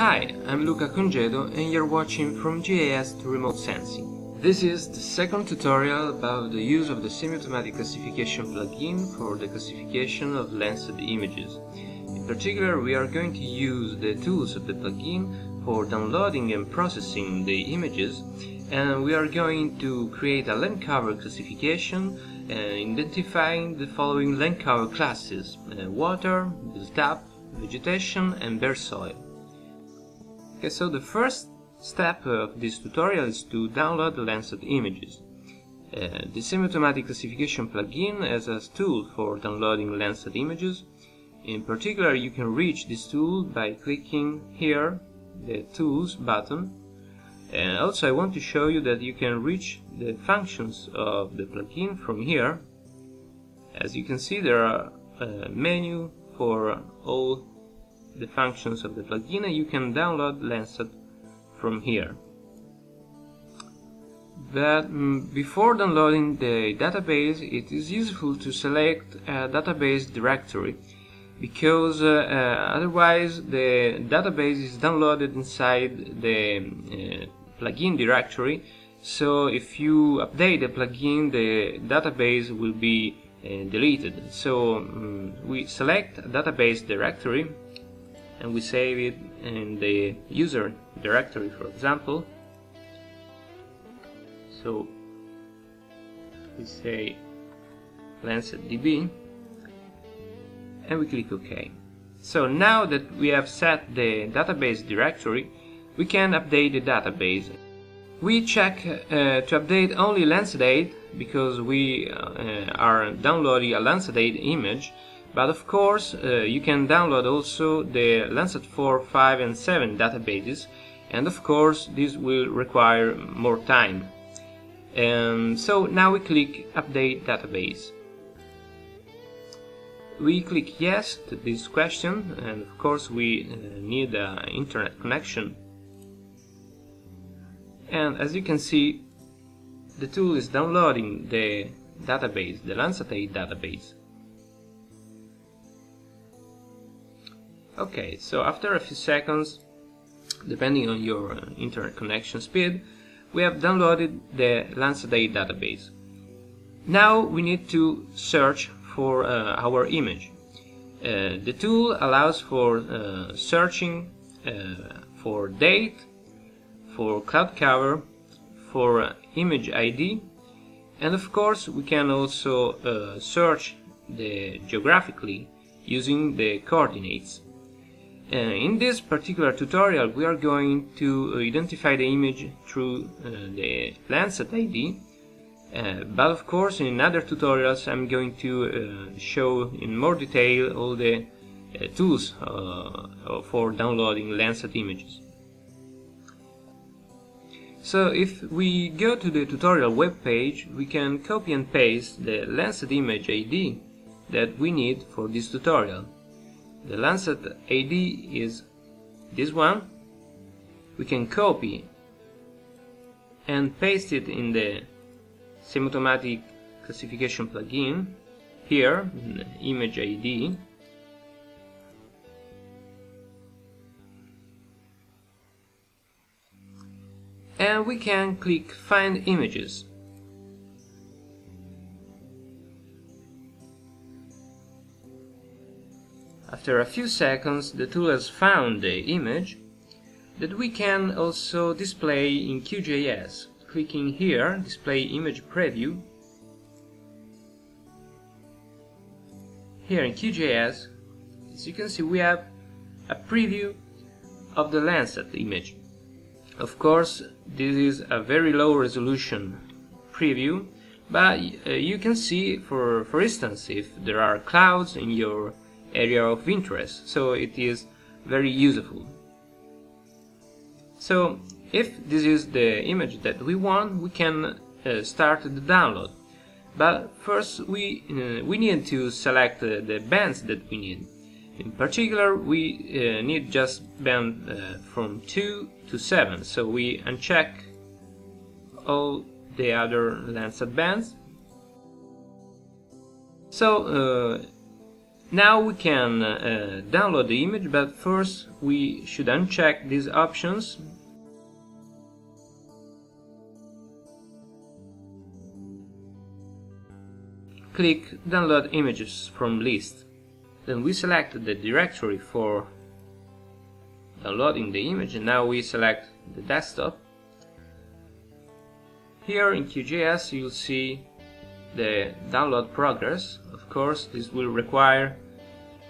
Hi, I'm Luca Congedo and you're watching From GIS to Remote Sensing. This is the second tutorial about the use of the semi-automatic classification plugin for the classification of Landsat images. In particular, we are going to use the tools of the plugin for downloading and processing the images and we are going to create a land cover classification uh, identifying the following land cover classes uh, water, built-up, vegetation and bare soil. Okay, so the first step of this tutorial is to download the Landsat images. Uh, the semi-automatic classification plugin has a tool for downloading Landsat images. In particular, you can reach this tool by clicking here, the Tools button. And also I want to show you that you can reach the functions of the plugin from here. As you can see, there are a menu for all the functions of the plugin you can download Landsat from here. But mm, before downloading the database it is useful to select a database directory because uh, uh, otherwise the database is downloaded inside the uh, plugin directory. So if you update the plugin the database will be uh, deleted. So um, we select database directory and we save it in the user directory for example. So we say db and we click OK. So now that we have set the database directory we can update the database. We check uh, to update only Landsat because we uh, are downloading a Landsat image but of course, uh, you can download also the Landsat 4, 5 and 7 databases and of course this will require more time. And so now we click Update Database. We click Yes to this question and of course we uh, need an internet connection. And as you can see, the tool is downloading the database, the Landsat 8 database. Okay, so after a few seconds, depending on your uh, internet connection speed, we have downloaded the Landsat database. Now we need to search for uh, our image. Uh, the tool allows for uh, searching uh, for date, for cloud cover, for uh, image ID, and of course we can also search the geographically using the coordinates. Uh, in this particular tutorial we are going to identify the image through uh, the Landsat ID uh, but of course in other tutorials I'm going to uh, show in more detail all the uh, tools uh, for downloading Landsat images. So if we go to the tutorial web page we can copy and paste the Landsat image ID that we need for this tutorial the Landsat ID is this one. We can copy and paste it in the semi-automatic classification plugin. Here in image ID and we can click find images After a few seconds the tool has found the image that we can also display in QGIS. Clicking here, display image preview. Here in QGIS, as you can see we have a preview of the Landsat image. Of course, this is a very low resolution preview, but uh, you can see, for, for instance, if there are clouds in your area of interest so it is very useful. So if this is the image that we want we can uh, start the download. But first we uh, we need to select uh, the bands that we need. In particular we uh, need just band uh, from 2 to 7 so we uncheck all the other Landsat bands. So uh, Now we can uh, download the image, but first we should uncheck these options. Click Download Images from List. Then we select the directory for downloading the image and now we select the desktop. Here in QGIS you'll see the download progress. Of course this will require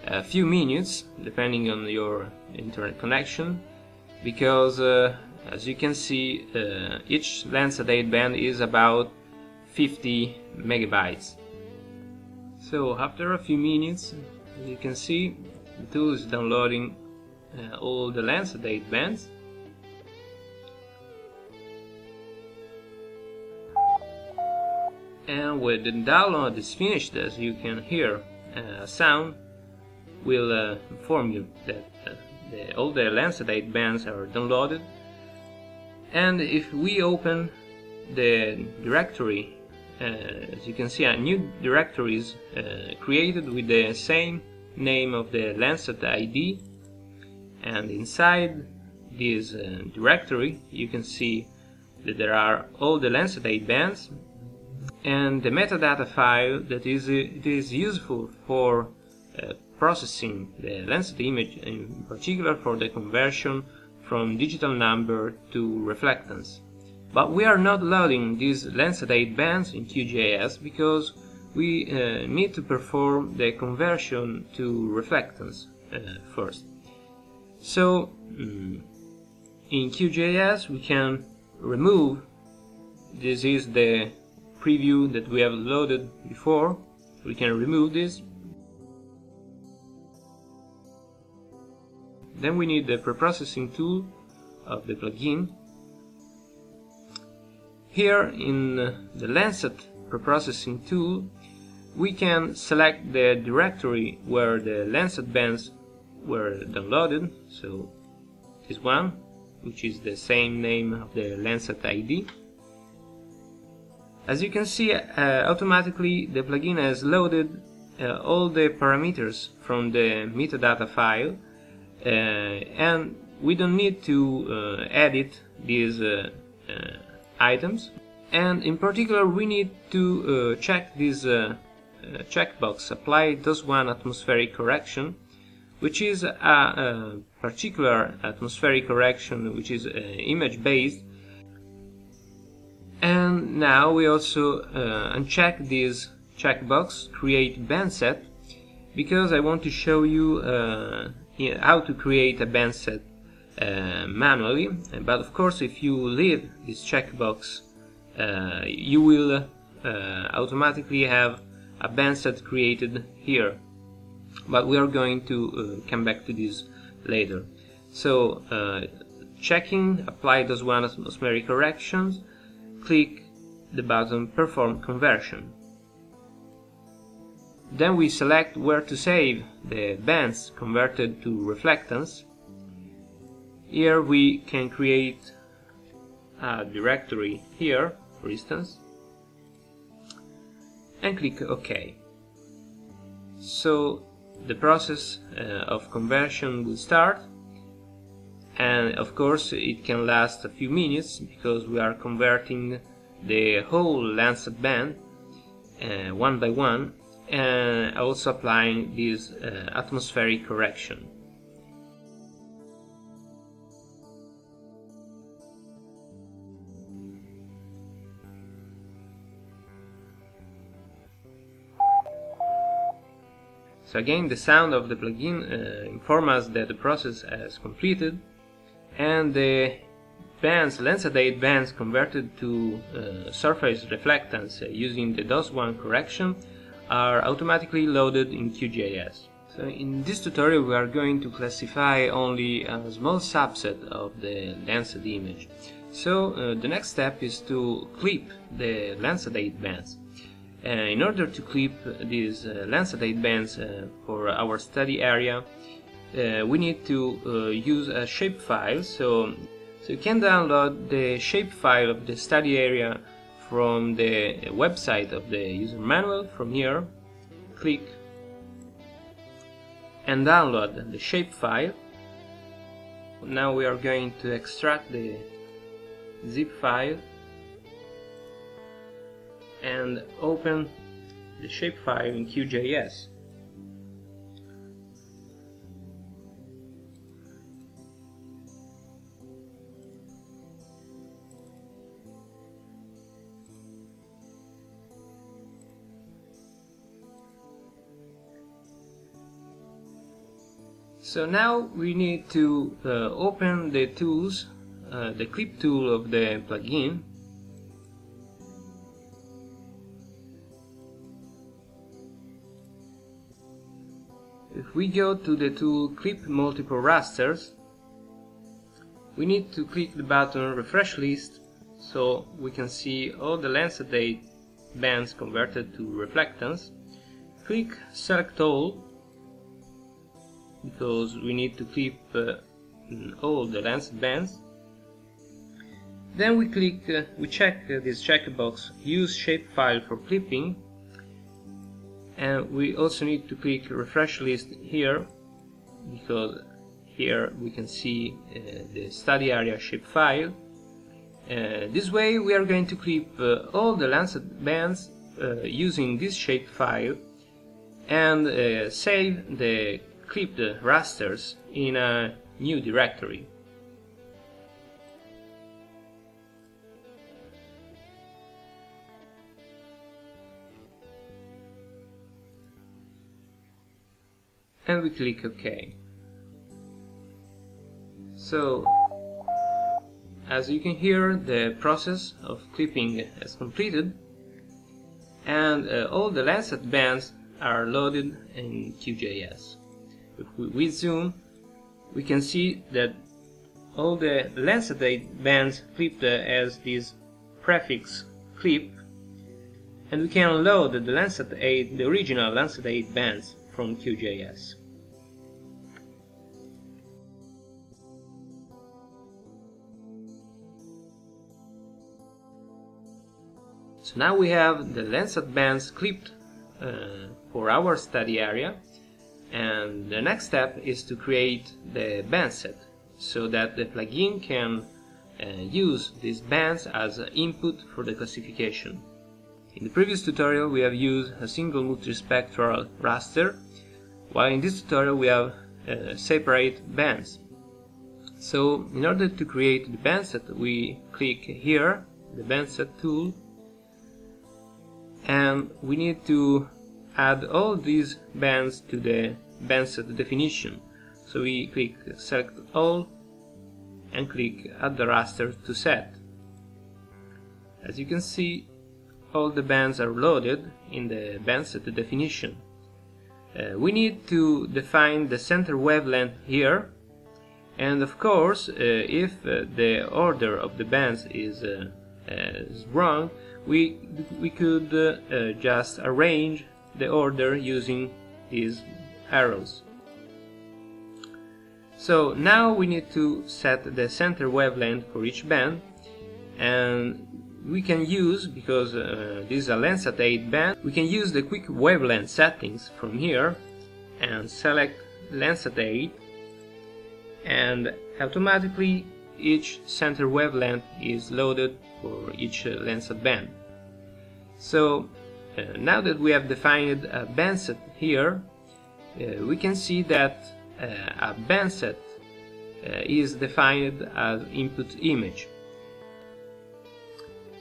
a few minutes depending on your internet connection because uh, as you can see uh, each Landsat band is about 50 megabytes. So after a few minutes as you can see the tool is downloading uh, all the Landsat bands and when the download is finished as you can hear uh, sound will uh, inform you that uh, the, all the bands are downloaded. And if we open the directory uh, as you can see a new directory is uh, created with the same name of the Landsat ID and inside this uh, directory you can see that there are all the Landsat bands and the metadata file that is it is useful for uh, processing the Landsat image in particular for the conversion from digital number to reflectance. But we are not loading these Landsat bands in QGIS because we uh, need to perform the conversion to reflectance uh, first. So um, in QGIS we can remove this is the preview that we have loaded before. We can remove this. Then we need the preprocessing tool of the plugin. Here in the Landsat preprocessing tool we can select the directory where the Landsat bands were downloaded. So this one which is the same name of the Landsat ID as you can see, uh, automatically the plugin has loaded uh, all the parameters from the metadata file uh, and we don't need to uh, edit these uh, uh, items. And in particular we need to check this checkbox apply DOS1 atmospheric correction which is a, a particular atmospheric correction which is image based and now we also uh, uncheck this checkbox create band set because I want to show you uh, how to create a band set uh, manually. But of course if you leave this checkbox uh, you will uh, automatically have a band set created here. But we are going to uh, come back to this later. So checking apply DOS1 atmospheric corrections click the button Perform Conversion. Then we select where to save the bands converted to reflectance. Here we can create a directory here, for instance, and click OK. So the process uh, of conversion will start and of course it can last a few minutes because we are converting the whole Landsat band uh, one by one and also applying this uh, atmospheric correction. So again the sound of the plugin uh, informs us that the process has completed and the bands, Landsat bands converted to uh, surface reflectance uh, using the DOS1 correction are automatically loaded in QGIS. So in this tutorial we are going to classify only a small subset of the Landsat image. So uh, the next step is to clip the Landsat bands. Uh, in order to clip these uh, Landsat bands uh, for our study area, uh, we need to uh, use a shapefile so so you can download the shapefile of the study area from the website of the user manual from here click and download the shapefile. Now we are going to extract the zip file and open the shapefile in QGIS. So now we need to uh, open the tools, uh, the clip tool of the plugin. If we go to the tool Clip Multiple Rasters, we need to click the button Refresh List so we can see all the Landsat bands converted to reflectance. Click Select All because we need to clip uh, all the Landsat bands. Then we click, uh, we check uh, this checkbox Use Shapefile for clipping and we also need to click refresh list here because here we can see uh, the study area shapefile. Uh, this way we are going to clip uh, all the Landsat bands using this shapefile and save the clipped rasters in a new directory. and we click OK. So, as you can hear, the process of clipping is completed and uh, all the Landsat bands are loaded in QGIS if we, zoom, we can see that all the Landsat bands clipped as this prefix clip and we can load the Landsat 8, the original Landsat 8 bands from QGIS. So now we have the Landsat bands clipped uh, for our study area and the next step is to create the band set so that the plugin can uh, use these bands as input for the classification. In the previous tutorial we have used a single multispectral raster while in this tutorial we have uh, separate bands. So in order to create the band set we click here the band set tool and we need to add all these bands to the band set definition. So we click select all and click add the raster to set. As you can see all the bands are loaded in the band set definition. Uh, we need to define the center wavelength here and of course uh, if uh, the order of the bands is, uh, uh, is wrong we, we could uh, just arrange the order using these arrows. So now we need to set the center wavelength for each band and we can use, because uh, this is a Landsat 8 band, we can use the quick wavelength settings from here and select Landsat 8 and automatically each center wavelength is loaded for each uh, Landsat band. So uh, now that we have defined a band set here, uh, we can see that uh, a band set uh, is defined as input image.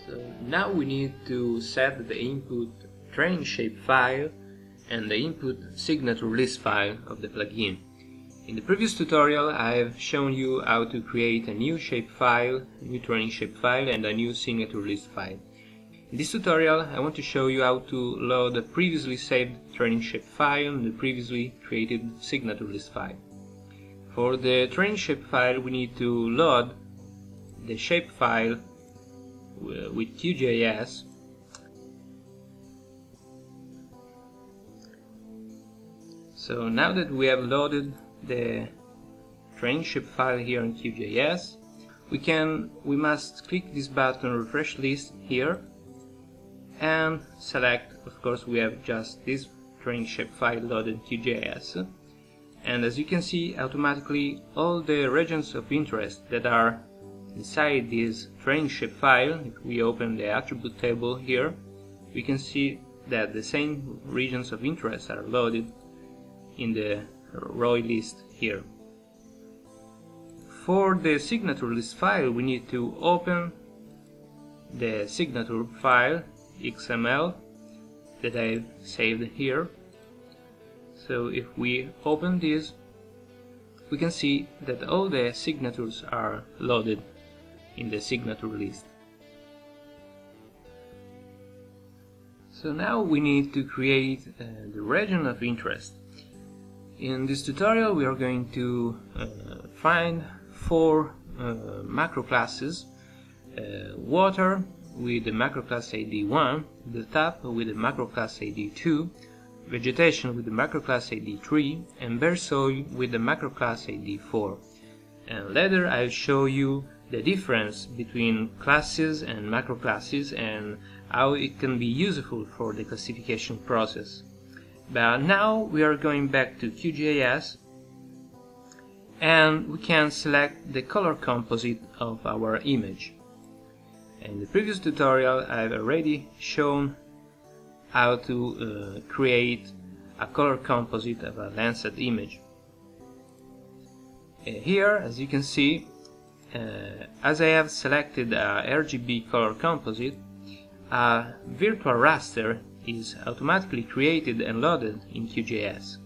So now we need to set the input training shape file and the input signature list file of the plugin. In the previous tutorial I have shown you how to create a new shape file, new training shape file and a new signature list file. In this tutorial I want to show you how to load a previously saved training shape file and the previously created signature list file. For the training shape file we need to load the shape file with QGIS So now that we have loaded the training shape file here in QGIS we can we must click this button refresh list here and select of course we have just this train shape file loaded QGIS and as you can see automatically all the regions of interest that are inside this train-shape file if we open the attribute table here we can see that the same regions of interest are loaded in the ROI list here. For the signature list file we need to open the signature file XML that I've saved here. So if we open this we can see that all the signatures are loaded in the signature list. So now we need to create uh, the region of interest. In this tutorial we are going to uh, find four uh, macro classes uh, water with the macro class ID 1, the tap with the macro class ID 2, vegetation with the macro class ID 3, and bare soil with the macro class ID 4. And later I'll show you the difference between classes and macro classes and how it can be useful for the classification process. But now we are going back to QGIS and we can select the color composite of our image. In the previous tutorial I've already shown how to uh, create a color composite of a Landsat image. Uh, here, as you can see, uh, as I have selected a RGB color composite, a virtual raster is automatically created and loaded in QGIS.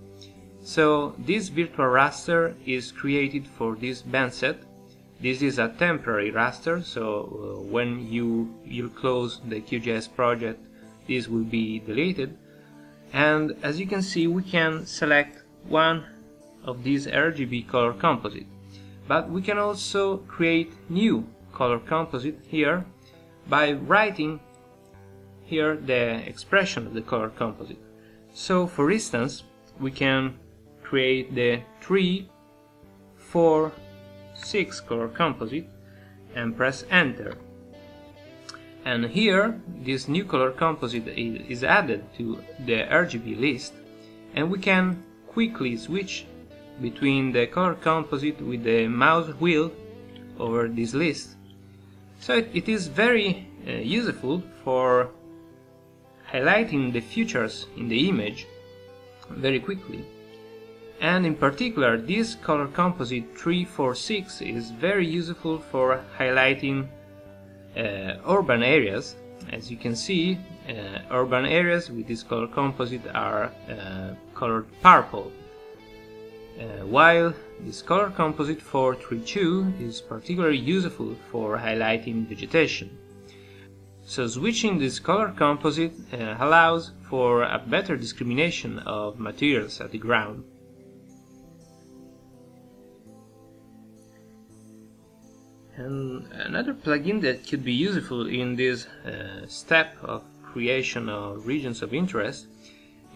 So this virtual raster is created for this band set. This is a temporary raster, so uh, when you you close the QGIS project, this will be deleted. And as you can see, we can select one of these RGB color composite. But we can also create new color composite here by writing here the expression of the color composite. So for instance, we can create the 3, 4, 6 color composite and press enter. And here this new color composite is added to the RGB list and we can quickly switch between the color composite with the mouse wheel over this list. So it, it is very uh, useful for highlighting the features in the image very quickly and in particular this color composite 346 is very useful for highlighting uh, urban areas. As you can see uh, urban areas with this color composite are uh, colored purple. Uh, while this color composite 432 is particularly useful for highlighting vegetation. So switching this color composite uh, allows for a better discrimination of materials at the ground And another plugin that could be useful in this uh, step of creation of regions of interest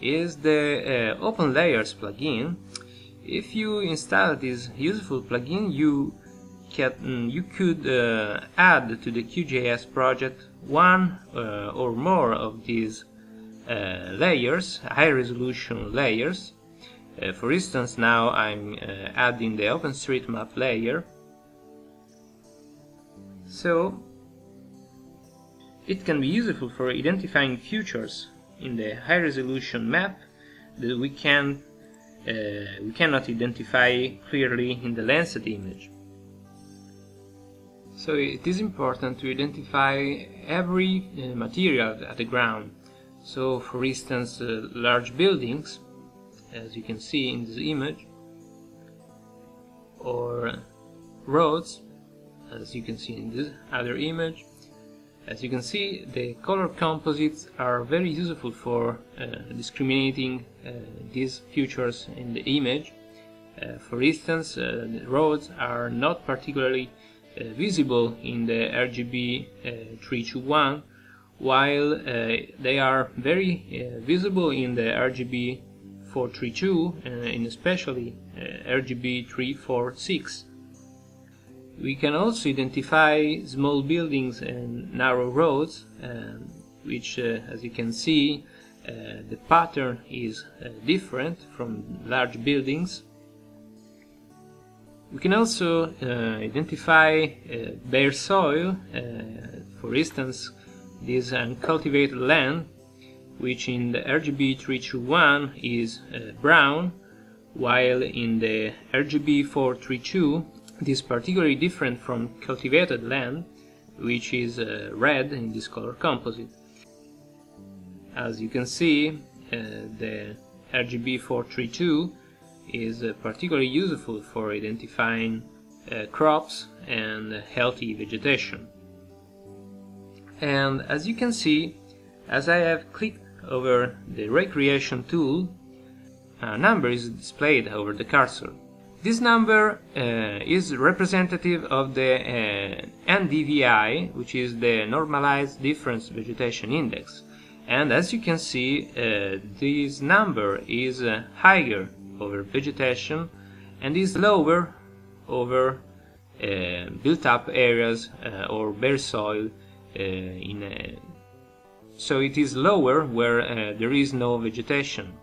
is the uh, Open Layers plugin. If you install this useful plugin, you can mm, you could uh, add to the QGIS project one uh, or more of these uh, layers, high resolution layers. Uh, for instance, now I'm adding the OpenStreetMap layer so it can be useful for identifying features in the high resolution map that we can uh, we cannot identify clearly in the Landsat image. So it is important to identify every uh, material at the ground. So for instance uh, large buildings as you can see in this image or roads as you can see in this other image. As you can see, the color composites are very useful for uh, discriminating uh, these features in the image. Uh, for instance, uh, the roads are not particularly uh, visible in the RGB uh, 321, while they are very visible in the RGB 432 and especially RGB 346. We can also identify small buildings and narrow roads, um, which, uh, as you can see, uh, the pattern is uh, different from large buildings. We can also identify bare soil, for instance, this uncultivated land, which in the RGB 321 is uh, brown, while in the RGB 432 it is particularly different from cultivated land, which is uh, red in this color composite. As you can see, uh, the RGB 432 is uh, particularly useful for identifying uh, crops and healthy vegetation. And as you can see, as I have clicked over the recreation tool, a number is displayed over the cursor. This number uh, is representative of the uh, NDVI, which is the Normalized Difference Vegetation Index. And as you can see, uh, this number is uh, higher over vegetation and is lower over uh, built-up areas uh, or bare soil in so it is lower where there is no vegetation.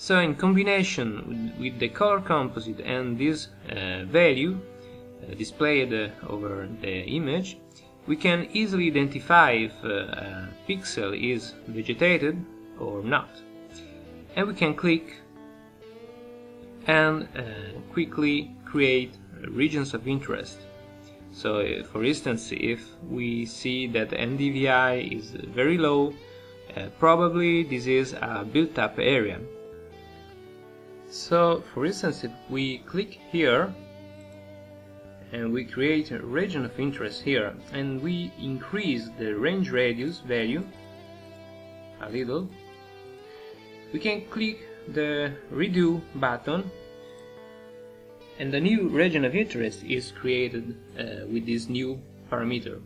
So in combination with the color composite and this uh, value uh, displayed uh, over the image, we can easily identify if uh, a pixel is vegetated or not. And we can click and quickly create regions of interest. So for instance, if we see that NDVI is very low, probably this is a built-up area so, for instance, if we click here and we create a region of interest here and we increase the range radius value a little, we can click the redo button and the new region of interest is created uh, with this new parameter.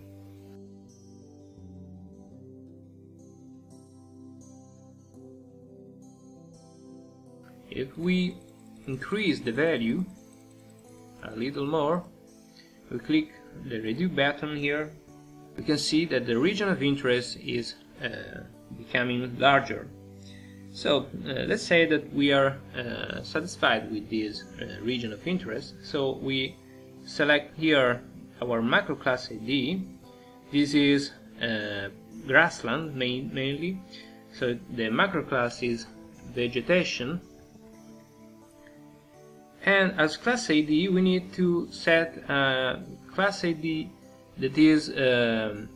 If we increase the value a little more we click the redo button here. We can see that the region of interest is uh, becoming larger. So uh, let's say that we are uh, satisfied with this uh, region of interest. So we select here our macro class ID this is uh, grassland main mainly. So the macro class is vegetation and as class ID we need to set a class ID that is uh,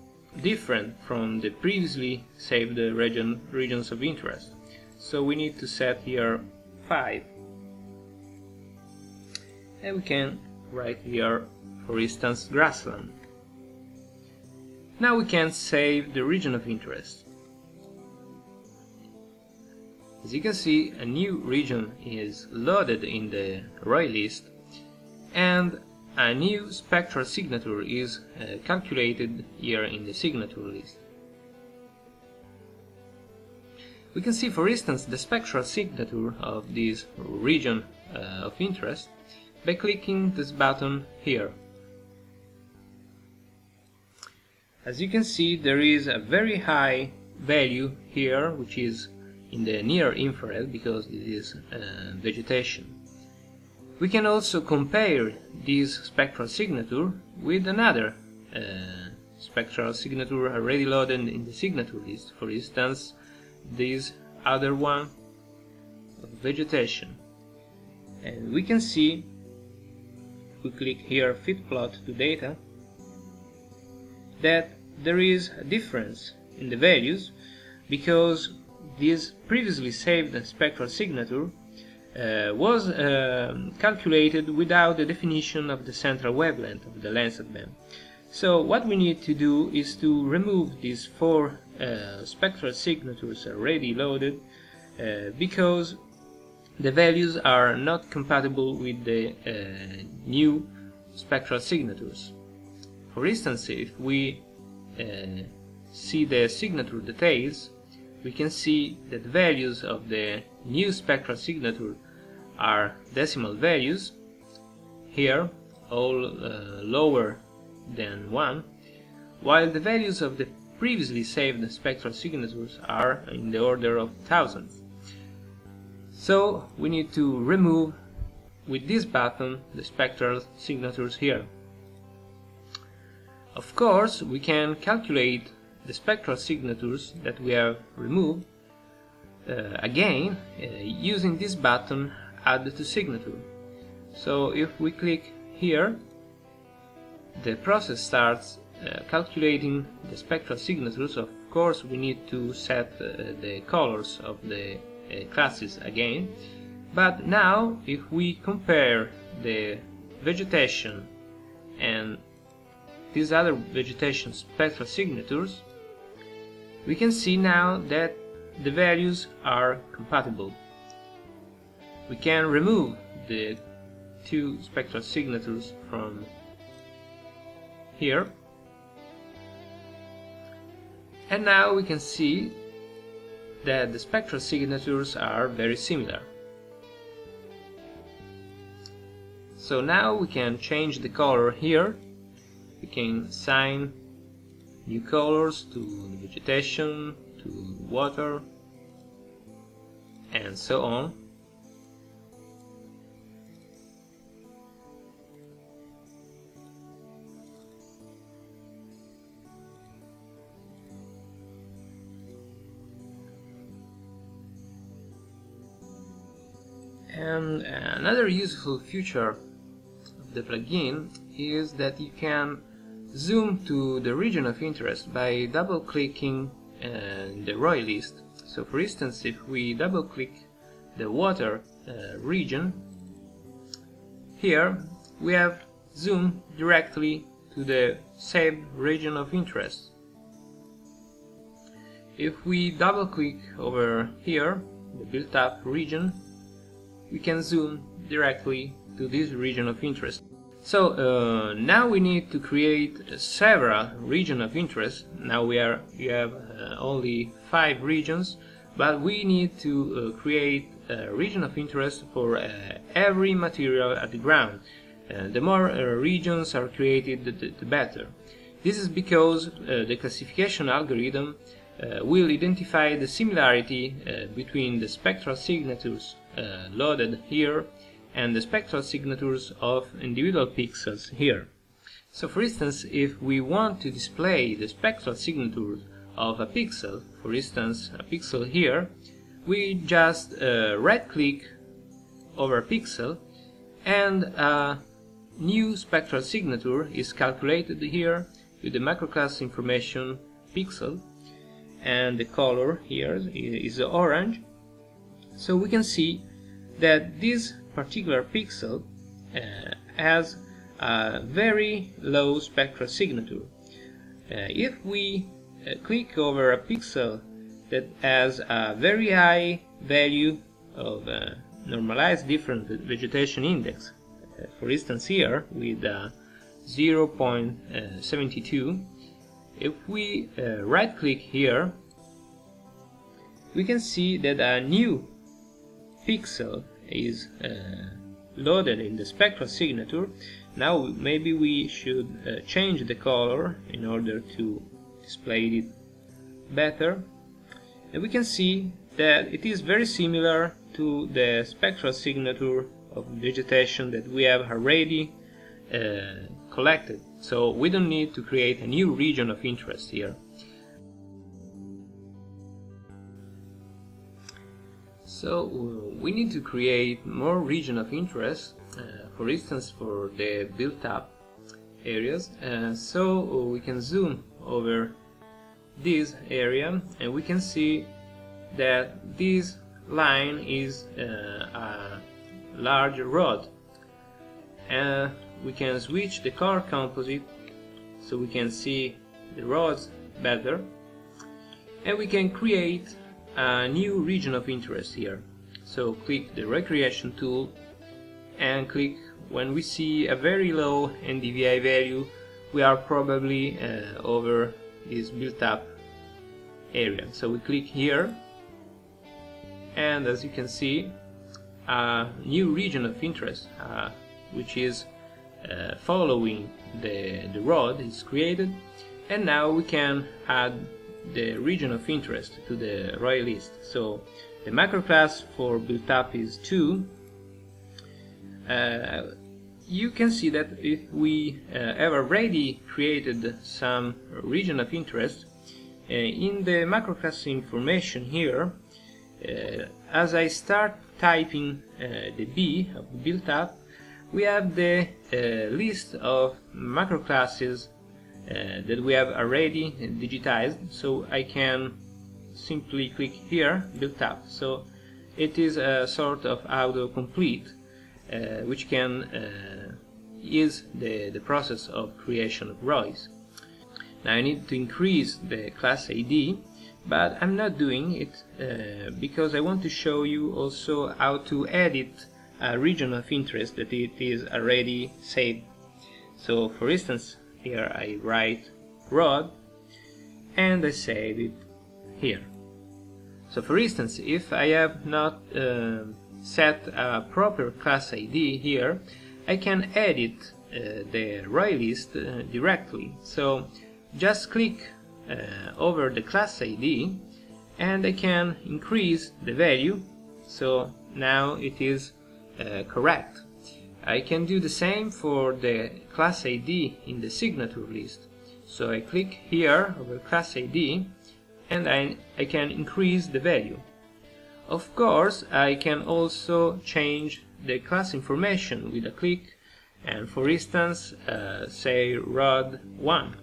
different from the previously saved region, regions of interest. So we need to set here 5 and we can write here for instance grassland. Now we can save the region of interest as you can see, a new region is loaded in the array list and a new spectral signature is uh, calculated here in the signature list. We can see for instance the spectral signature of this region uh, of interest by clicking this button here. As you can see there is a very high value here which is in the near infrared because it is uh, vegetation. We can also compare this spectral signature with another uh, spectral signature already loaded in the signature list, for instance this other one of vegetation. And we can see, if we click here fit plot to data, that there is a difference in the values because this previously saved spectral signature uh, was uh, calculated without the definition of the central wavelength of the Landsat band. So what we need to do is to remove these four uh, spectral signatures already loaded uh, because the values are not compatible with the uh, new spectral signatures. For instance, if we uh, see the signature details, we can see that the values of the new spectral signature are decimal values here all uh, lower than 1 while the values of the previously saved spectral signatures are in the order of thousands so we need to remove with this button the spectral signatures here. Of course, we can calculate the spectral signatures that we have removed uh, again uh, using this button add to signature. So if we click here, the process starts uh, calculating the spectral signatures. Of course, we need to set uh, the colors of the uh, classes again. But now, if we compare the vegetation and these other vegetation spectral signatures, we can see now that the values are compatible. We can remove the two spectral signatures from here and now we can see that the spectral signatures are very similar. So now we can change the color here. We can assign new colors to the vegetation, to the water, and so on. And another useful feature of the plugin is that you can zoom to the region of interest by double clicking uh, the ROI list. So for instance, if we double click the water uh, region, here we have zoomed directly to the saved region of interest. If we double click over here, the built up region, we can zoom directly to this region of interest. So uh, now we need to create several regions of interest. Now we are we have uh, only five regions, but we need to uh, create a region of interest for uh, every material at the ground. Uh, the more uh, regions are created, the, the, better. This is because the classification algorithm will identify the similarity between the spectral signatures loaded here and the spectral signatures of individual pixels here. So for instance, if we want to display the spectral signature of a pixel, for instance a pixel here, we just uh, right click over a pixel and a new spectral signature is calculated here with the macroclass information pixel and the color here is orange so we can see that this particular pixel uh, has a very low spectral signature. Uh, if we uh, click over a pixel that has a very high value of uh, normalized difference vegetation index, uh, for instance here with 0.72, if we right click here we can see that a new pixel is uh, loaded in the spectral signature. Now maybe we should uh, change the color in order to display it better. And we can see that it is very similar to the spectral signature of vegetation that we have already uh, collected. So we don't need to create a new region of interest here So uh, we need to create more region of interest, uh, for instance for the built-up areas. Uh, so we can zoom over this area and we can see that this line is uh, a large rod. And we can switch the car composite so we can see the rods better and we can create a new region of interest here. So click the recreation tool and click when we see a very low NDVI value we are probably uh, over this built up area. So we click here and as you can see a new region of interest uh, which is uh, following the, the road is created and now we can add the region of interest to the ROI list. So the macro class for built up is 2. uh, you can see that if we uh, have already created some region of interest, uh, in the macro class information here, uh, as I start typing uh, the B of built up, we have the uh, list of macroclasses uh, that we have already digitized. So I can simply click here built up so it is a sort of autocomplete uh, which can uh, ease the, the process of creation of ROIs now I need to increase the class ID but I'm not doing it uh, because I want to show you also how to edit a region of interest that it is already saved. So for instance, here I write rod and I save it here. So for instance, if I have not uh, set a proper class ID here, I can edit uh, the ROI list uh, directly. So just click uh, over the class ID and I can increase the value so now it is uh, correct. I can do the same for the class ID in the signature list. So I click here over class ID and I, I can increase the value. Of course, I can also change the class information with a click and for instance, uh, say rod 1.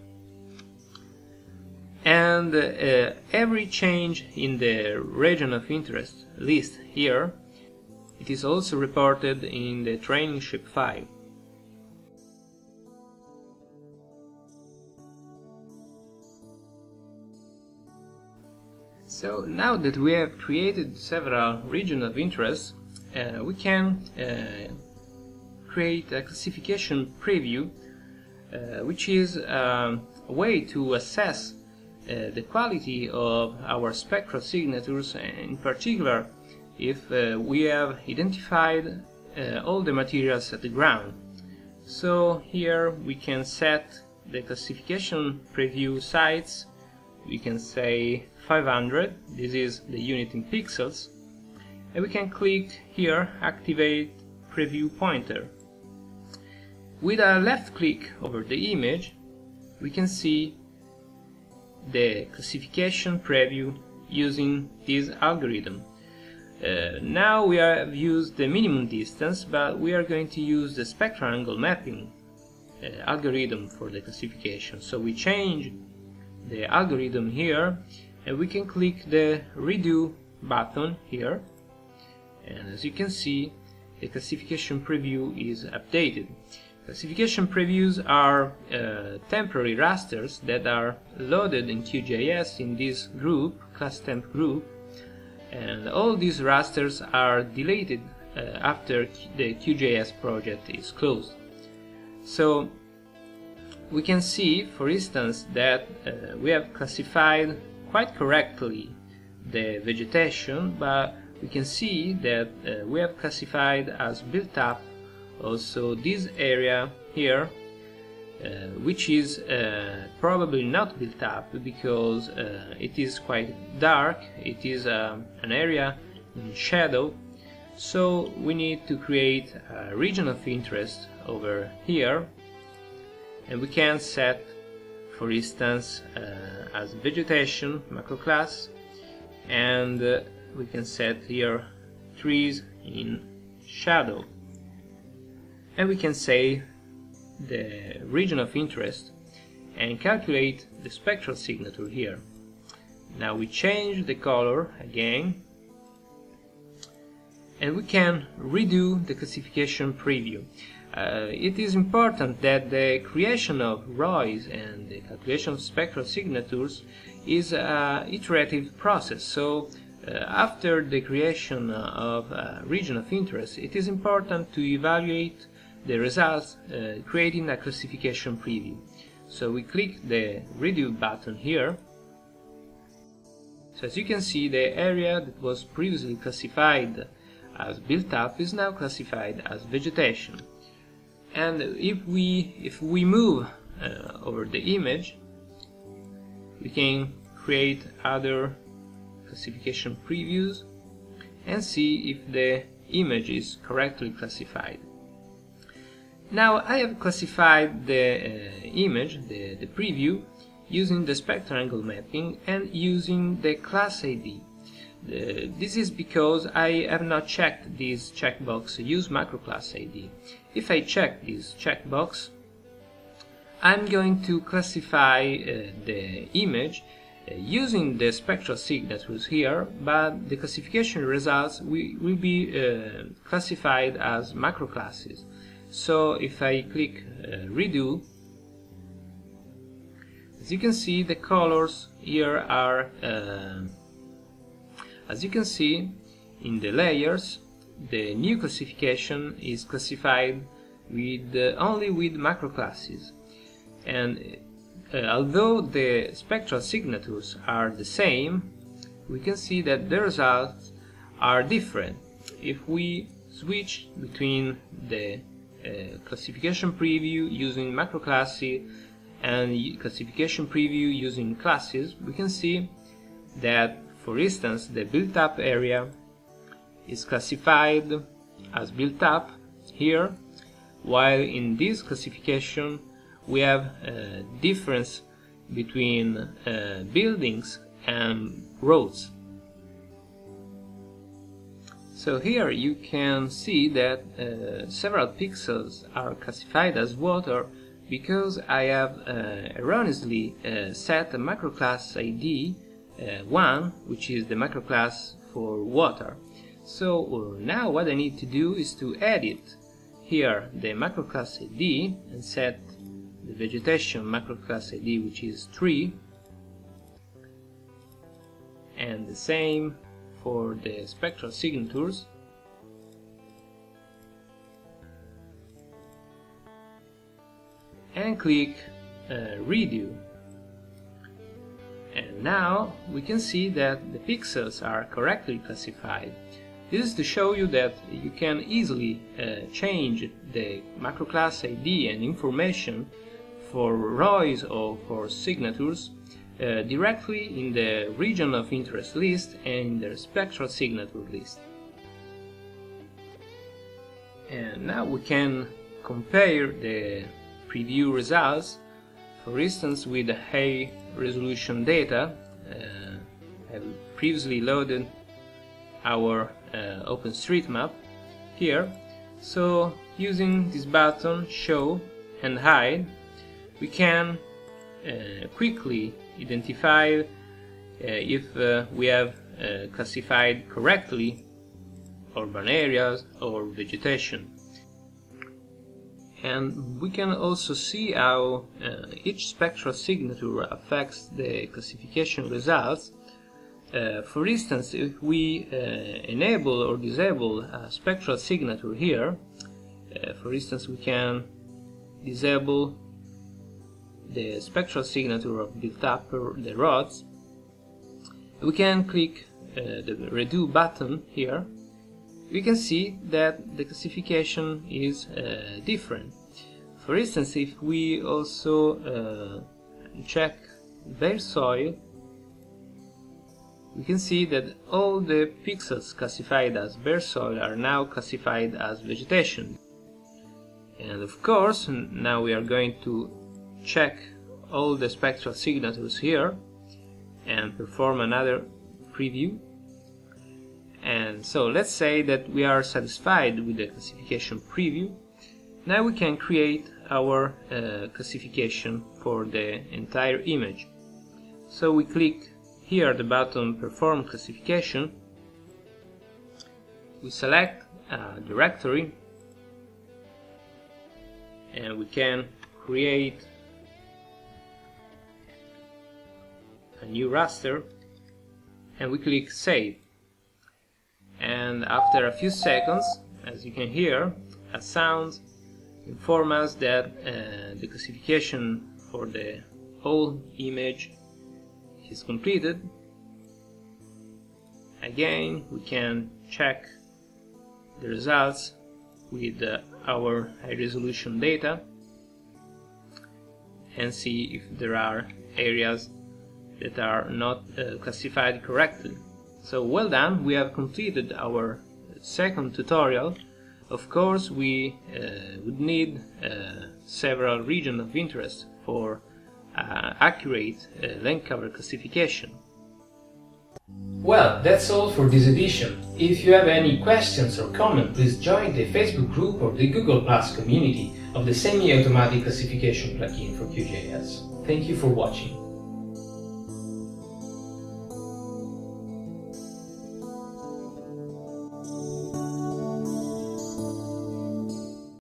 And uh, every change in the region of interest list here it is also reported in the training shapefile. So now that we have created several regions of interest, uh, we can uh, create a classification preview uh, which is um, a way to assess uh, the quality of our spectral signatures in particular if uh, we have identified uh, all the materials at the ground. So here we can set the classification preview size. We can say 500, this is the unit in pixels. And we can click here, activate preview pointer. With a left click over the image, we can see the classification preview using this algorithm. Uh, now we have used the minimum distance, but we are going to use the spectral angle mapping uh, algorithm for the classification. So we change the algorithm here, and we can click the redo button here. And as you can see, the classification preview is updated. Classification previews are uh, temporary rasters that are loaded in QGIS in this group, class temp group, and all these rasters are deleted uh, after the QGIS project is closed. So we can see, for instance, that uh, we have classified quite correctly the vegetation, but we can see that uh, we have classified as built up also this area here which is uh, probably not built up because uh, it is quite dark, it is um, an area in shadow, so we need to create a region of interest over here. And we can set for instance uh, as vegetation macro class. And uh, we can set here trees in shadow. And we can say the region of interest and calculate the spectral signature here. Now we change the color again and we can redo the classification preview. Uh, it is important that the creation of ROIs and the calculation of spectral signatures is an iterative process. So uh, after the creation of a region of interest, it is important to evaluate the results uh, creating a classification preview. So we click the redo button here. So as you can see the area that was previously classified as built up is now classified as vegetation. And if we if we move uh, over the image we can create other classification previews and see if the image is correctly classified. Now I have classified the uh, image, the, the preview, using the spectral angle mapping and using the class ID. Uh, this is because I have not checked this checkbox use macro class ID. If I check this checkbox, I'm going to classify uh, the image uh, using the spectral signatures here, but the classification results will, will be uh, classified as macro classes. So if I click uh, redo, as you can see the colors here are uh, as you can see in the layers, the new classification is classified with uh, only with macro classes. And uh, although the spectral signatures are the same, we can see that the results are different. If we switch between the classification preview using macro classes and classification preview using classes, we can see that for instance, the built-up area is classified as built-up here, while in this classification we have a difference between uh, buildings and roads. So here you can see that uh, several pixels are classified as water because I have uh, erroneously uh, set a macro class ID uh, 1 which is the macro class for water. So uh, now what I need to do is to edit here the macro class ID and set the vegetation macro class ID which is 3 and the same for the spectral signatures. And click uh, redo. And now we can see that the pixels are correctly classified. This is to show you that you can easily uh, change the macro class ID and information for ROIs or for signatures uh, directly in the region of interest list and in the spectral signature list. And now we can compare the preview results for instance, with the high resolution data, uh, I've previously loaded our uh, OpenStreetMap here. So using this button show and hide, we can uh, quickly identify uh, if uh, we have uh, classified correctly urban areas or vegetation and we can also see how uh, each spectral signature affects the classification results. Uh, for instance, if we uh, enable or disable a spectral signature here, for instance, we can disable the spectral signature of built up the rods. We can click uh, the redo button here we can see that the classification is uh, different. For instance, if we also uh, check bare soil, we can see that all the pixels classified as bare soil are now classified as vegetation. And of course, now we are going to check all the spectral signatures here and perform another preview and so let's say that we are satisfied with the classification preview. Now we can create our uh, classification for the entire image. So we click here the button perform classification. We select a directory and we can create a new raster and we click save. And after a few seconds as you can hear a sound informs us that uh, the classification for the whole image is completed. Again we can check the results with uh, our high resolution data and see if there are areas that are not uh, classified correctly so well done, we have completed our second tutorial Of course, we uh, would need uh, several regions of interest for uh, accurate uh, land cover classification. Well, that's all for this edition. If you have any questions or comments, please join the Facebook group or the Google Plus community of the semi-automatic classification plugin for QGIS. Thank you for watching.